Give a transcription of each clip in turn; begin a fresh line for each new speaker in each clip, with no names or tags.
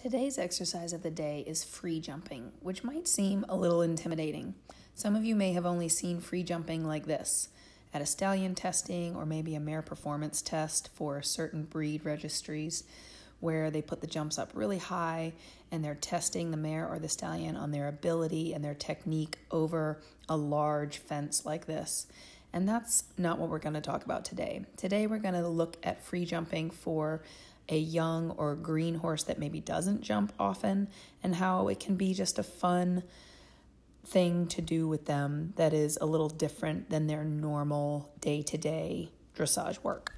Today's exercise of the day is free jumping, which might seem a little intimidating. Some of you may have only seen free jumping like this at a stallion testing or maybe a mare performance test for certain breed registries where they put the jumps up really high and they're testing the mare or the stallion on their ability and their technique over a large fence like this. And that's not what we're going to talk about today. Today, we're going to look at free jumping for a young or green horse that maybe doesn't jump often and how it can be just a fun thing to do with them that is a little different than their normal day to day dressage work.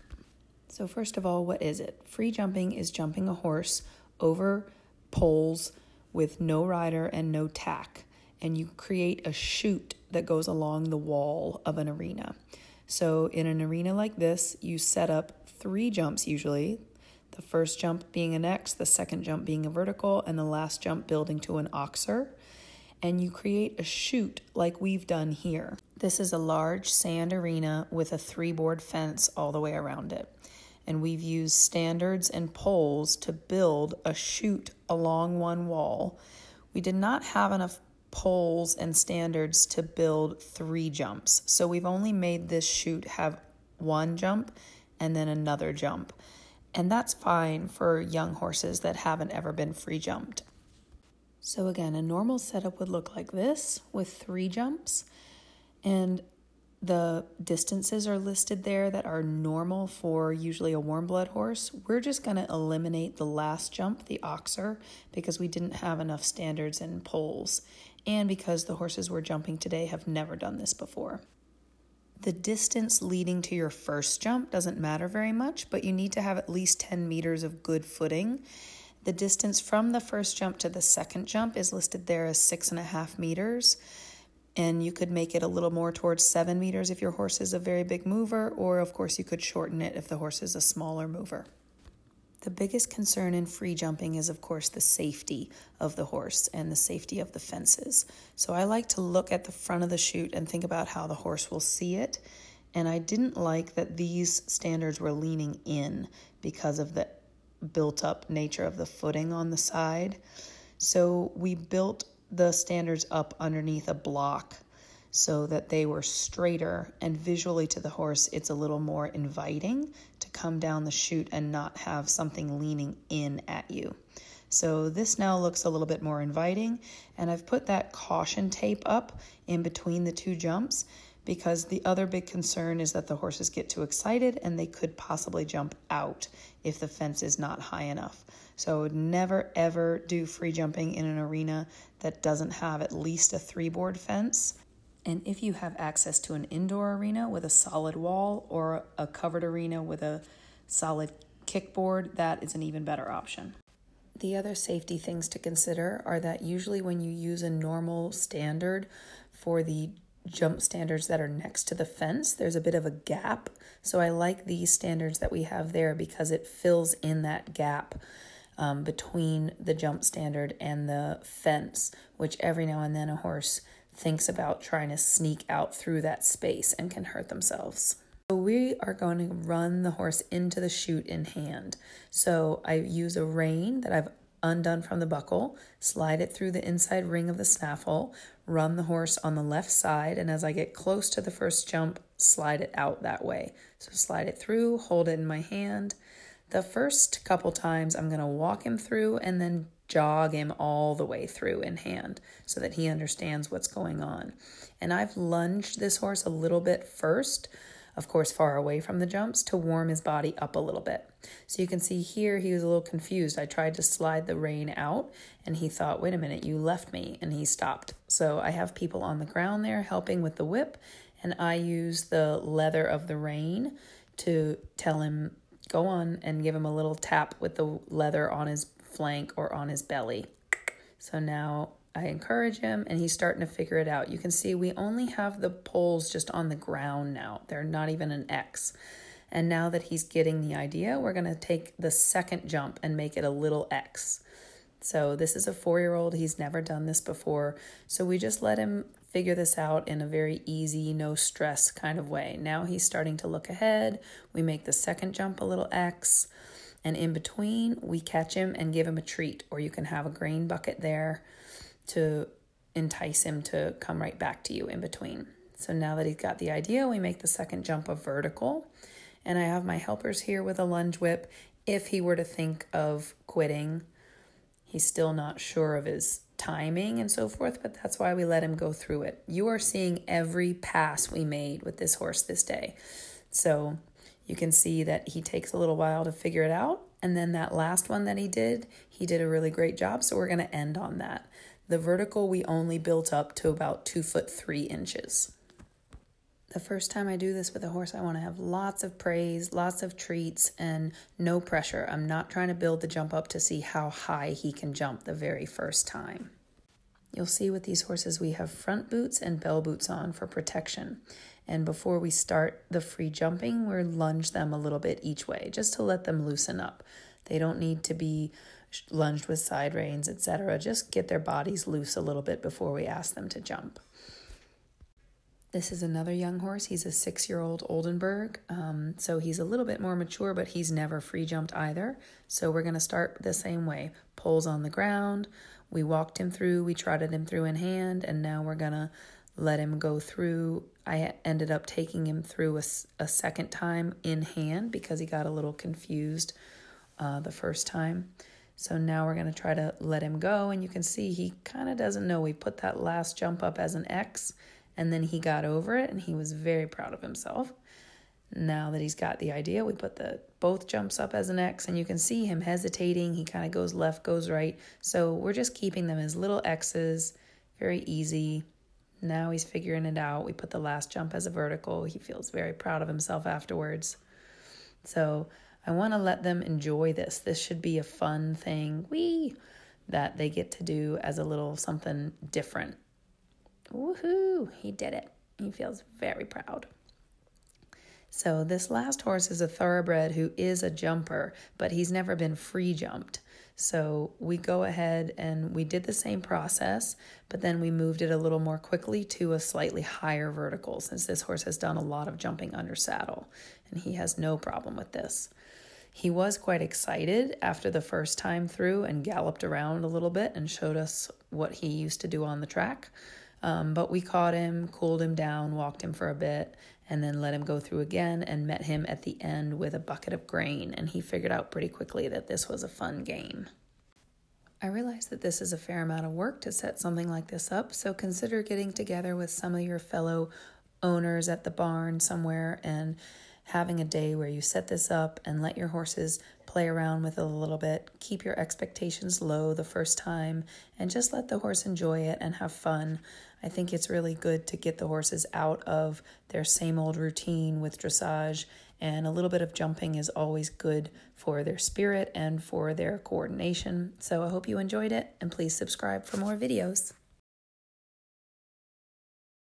So, first of all, what is it? Free jumping is jumping a horse over poles with no rider and no tack, and you create a chute that goes along the wall of an arena. So, in an arena like this, you set up three jumps usually the first jump being an X, the second jump being a vertical, and the last jump building to an oxer. And you create a chute like we've done here. This is a large sand arena with a three board fence all the way around it. And we've used standards and poles to build a chute along one wall. We did not have enough poles and standards to build three jumps. So we've only made this chute have one jump and then another jump and that's fine for young horses that haven't ever been free jumped. So, again, a normal setup would look like this with three jumps, and the distances are listed there that are normal for usually a warm blood horse. We're just going to eliminate the last jump, the oxer, because we didn't have enough standards and poles, and because the horses we're jumping today have never done this before. The distance leading to your first jump doesn't matter very much, but you need to have at least 10 meters of good footing. The distance from the first jump to the second jump is listed there as six and a half meters. And you could make it a little more towards seven meters if your horse is a very big mover, or of course, you could shorten it if the horse is a smaller mover. The biggest concern in free jumping is, of course, the safety of the horse and the safety of the fences. So I like to look at the front of the chute and think about how the horse will see it. And I didn't like that these standards were leaning in because of the built up nature of the footing on the side. So we built the standards up underneath a block so that they were straighter and visually to the horse it's a little more inviting to come down the chute and not have something leaning in at you. So this now looks a little bit more inviting and I've put that caution tape up in between the two jumps because the other big concern is that the horses get too excited and they could possibly jump out if the fence is not high enough. So I would never ever do free jumping in an arena that doesn't have at least a three board fence and if you have access to an indoor arena with a solid wall or a covered arena with a solid kickboard, that is an even better option. The other safety things to consider are that usually when you use a normal standard for the jump standards that are next to the fence, there's a bit of a gap. So I like these standards that we have there because it fills in that gap um, between the jump standard and the fence, which every now and then a horse thinks about trying to sneak out through that space and can hurt themselves. So we are going to run the horse into the chute in hand. So I use a rein that I've undone from the buckle, slide it through the inside ring of the snaffle, run the horse on the left side, and as I get close to the first jump, slide it out that way. So slide it through, hold it in my hand. The first couple times, I'm going to walk him through and then jog him all the way through in hand so that he understands what's going on. And I've lunged this horse a little bit first, of course, far away from the jumps to warm his body up a little bit. So you can see here he was a little confused. I tried to slide the rein out and he thought, wait a minute, you left me, and he stopped. So I have people on the ground there helping with the whip, and I use the leather of the rein to tell him, go on and give him a little tap with the leather on his flank or on his belly. So now I encourage him and he's starting to figure it out. You can see we only have the poles just on the ground now. They're not even an X. And now that he's getting the idea, we're going to take the second jump and make it a little X. So this is a four year old. He's never done this before. So we just let him figure this out in a very easy, no stress kind of way. Now he's starting to look ahead. We make the second jump a little X. And in between, we catch him and give him a treat, or you can have a grain bucket there to entice him to come right back to you in between. So now that he's got the idea, we make the second jump a vertical. And I have my helpers here with a lunge whip. If he were to think of quitting, he's still not sure of his timing and so forth, but that's why we let him go through it. You are seeing every pass we made with this horse this day. So you can see that he takes a little while to figure it out. And then that last one that he did, he did a really great job. So we're going to end on that. The vertical we only built up to about two foot three inches. The first time I do this with a horse, I want to have lots of praise, lots of treats, and no pressure. I'm not trying to build the jump up to see how high he can jump the very first time. You'll see with these horses we have front boots and bell boots on for protection. And before we start the free jumping, we're lunge them a little bit each way just to let them loosen up. They don't need to be lunged with side reins, etc. Just get their bodies loose a little bit before we ask them to jump. This is another young horse. He's a six year old Oldenburg. Um, so he's a little bit more mature, but he's never free jumped either. So we're going to start the same way poles on the ground. We walked him through, we trotted him through in hand, and now we're going to let him go through. I ended up taking him through a, a second time in hand because he got a little confused uh, the first time. So now we're going to try to let him go. And you can see he kind of doesn't know. We put that last jump up as an X and then he got over it and he was very proud of himself. Now that he's got the idea, we put the both jumps up as an X and you can see him hesitating. He kind of goes left, goes right. So we're just keeping them as little X's, very easy. Now he's figuring it out. We put the last jump as a vertical. He feels very proud of himself afterwards. So I want to let them enjoy this. This should be a fun thing. We that they get to do as a little something different Woohoo! He did it. He feels very proud. So, this last horse is a thoroughbred who is a jumper, but he's never been free jumped. So, we go ahead and we did the same process, but then we moved it a little more quickly to a slightly higher vertical since this horse has done a lot of jumping under saddle and he has no problem with this. He was quite excited after the first time through and galloped around a little bit and showed us what he used to do on the track. Um, but we caught him, cooled him down, walked him for a bit, and then let him go through again and met him at the end with a bucket of grain. And he figured out pretty quickly that this was a fun game. I realize that this is a fair amount of work to set something like this up, so consider getting together with some of your fellow owners at the barn somewhere and having a day where you set this up and let your horses play around with it a little bit. Keep your expectations low the first time and just let the horse enjoy it and have fun. I think it's really good to get the horses out of their same old routine with dressage, and a little bit of jumping is always good for their spirit and for their coordination. So I hope you enjoyed it, and please subscribe for more videos.